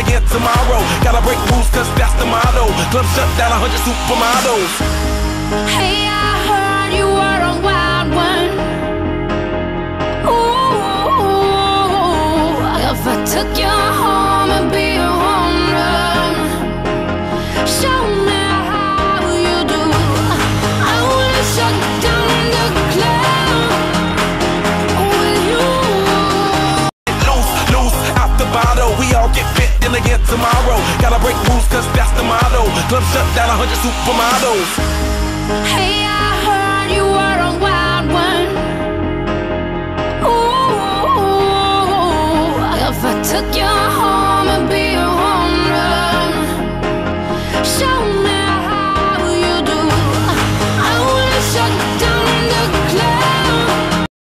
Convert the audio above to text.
tomorrow. Gotta break rules, cause that's the motto. Club shut down, a hundred supermodels. Hey, I heard you were a wild one. Ooh, if I took you home and be a home run, show me how you do. I wanna shut down the club with you. Loose, loose, out the bottle. We all get then again tomorrow. Gotta break rules, cause that's the motto. Club shut down, a hundred supermodels. Hey, I heard you were a wild one. Ooh, if I took you home and be